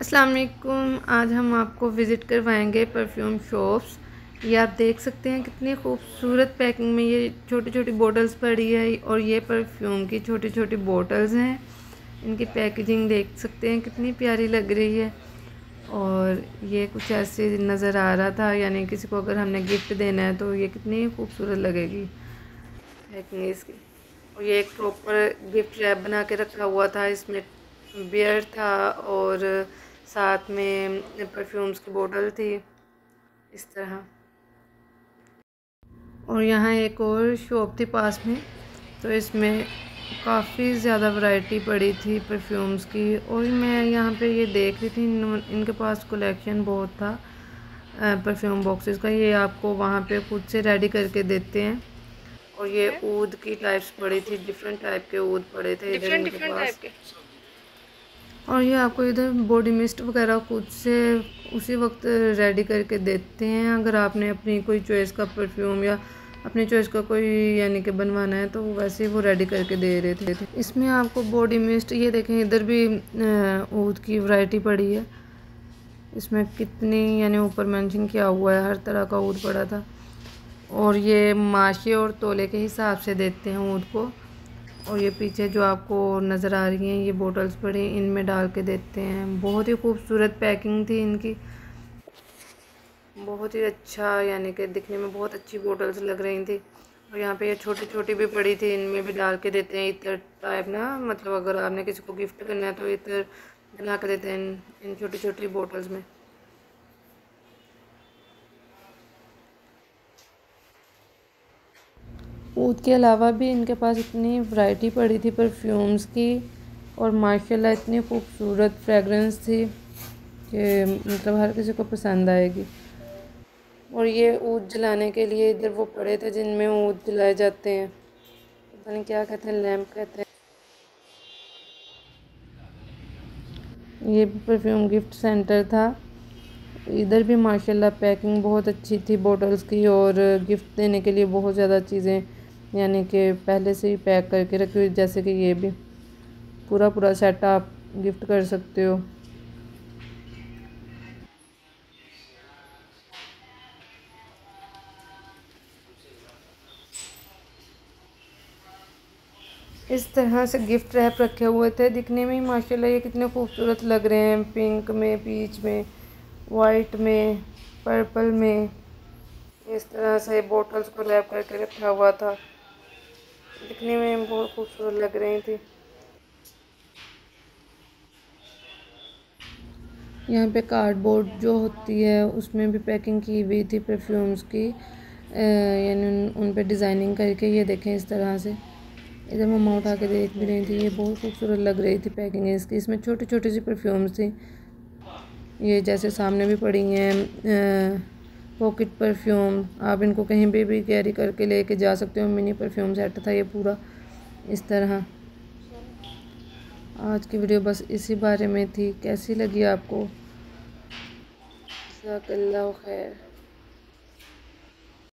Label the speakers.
Speaker 1: अस्सलाम वालेकुम आज हम आपको विज़िट करवाएँगे परफ्यूम शॉप्स। ये आप देख सकते हैं कितनी खूबसूरत पैकिंग में ये छोटी छोटी बोटल्स पड़ी है और ये परफ्यूम की छोटी छोटी बोटल्स हैं। इनकी पैकेजिंग देख सकते हैं, कितनी प्यारी लग रही है। और ये कुछ ऐसे नज़र आ रहा था, यानी किसी को अगर हमने गिफ्ट देना है तो ये कितनी खूबसूरत लगेगी। पैकिंग इसकी। और ये एक प्रॉपर गिफ्ट रैप बना के रखा हुआ था, इसमें बियर था और साथ में परफ्यूम्स की बोतल थी इस तरह। और यहाँ एक और शॉप थी पास में तो इसमें काफ़ी ज़्यादा वैरायटी पड़ी थी परफ्यूम्स की। और मैं यहाँ पे ये देख रही थी इनके पास कलेक्शन बहुत था परफ्यूम बॉक्सेस का। ये आपको वहाँ पे खुद से रेडी करके देते हैं। और ये ऊद की टाइप्स पड़ी थी डिफरेंट टाइप के ऊद पड़े थे इधर इनके पास। और ये आपको इधर बॉडी मिस्ट वगैरह खुद से उसी वक्त रेडी करके देते हैं। अगर आपने अपनी कोई चॉइस का परफ्यूम या अपनी चॉइस का कोई यानी कि बनवाना है तो वैसे ही वो रेडी करके दे रहे थे। इसमें आपको बॉडी मिस्ट ये देखें, इधर भी ऊद की वैरायटी पड़ी है। इसमें कितनी, यानी ऊपर मेंशन किया हुआ है, हर तरह का ऊद पड़ा था। और ये माशे और तोले के हिसाब से देते हैं ऊद को। और ये पीछे जो आपको नज़र आ रही हैं, ये बोटल्स पड़ी, इनमें डाल के देते हैं। बहुत ही खूबसूरत पैकिंग थी इनकी। बहुत ही अच्छा यानी कि दिखने में बहुत अच्छी बोटल्स लग रही थी। और यहाँ पे ये छोटी छोटी भी पड़ी थी, इनमें भी डाल के देते हैं, इतर टाइप ना मतलब अगर आपने किसी को गिफ्ट करना है तो इतर बना के देते हैं इन छोटी छोटी बोटल्स में। ऊद के अलावा भी इनके पास इतनी वैरायटी पड़ी थी परफ्यूम्स की और माशाल्लाह इतनी खूबसूरत फ्रेगरेंस थी कि मतलब हर किसी को पसंद आएगी। और ये ऊद जलाने के लिए इधर वो पड़े थे जिनमें ऊद जलाए जाते हैं। पता नहीं क्या कहते हैं, लैम्प कहते हैं। ये भी परफ्यूम गिफ्ट सेंटर था। इधर भी माशाल्लाह पैकिंग बहुत अच्छी थी बॉटल्स की और गिफ्ट देने के लिए बहुत ज़्यादा चीज़ें यानी कि पहले से ही पैक करके रखी हुई, जैसे कि ये भी। पूरा पूरा सेट आप गिफ्ट कर सकते हो। इस तरह से गिफ्ट रैप रखे हुए थे। दिखने में ही माशाल्लाह ये कितने खूबसूरत लग रहे हैं। पिंक में, पीच में वाइट में, पर्पल में। इस तरह से बोटल्स को रैप करके रखा हुआ था। दिखने में बहुत खूबसूरत लग रही थी। यहाँ पे कार्डबोर्ड जो होती है उसमें भी पैकिंग की हुई थी परफ्यूम्स की। यानी उन, उन पे डिज़ाइनिंग करके ये देखें इस तरह से। इधर मम्मा उठा के देख भी रही थी ये बहुत खूबसूरत लग रही थी पैकिंग इसकी। इसमें छोटी छोटी सी परफ्यूम्स थी। ये जैसे सामने भी पड़ी हैं पॉकेट परफ्यूम आप इनको कहीं पर भी कैरी करके लेके जा सकते हो मिनी परफ्यूम सेट था ये पूरा, इस तरह। आज की वीडियो बस इसी बारे में थी। कैसी लगी आपको? खैर।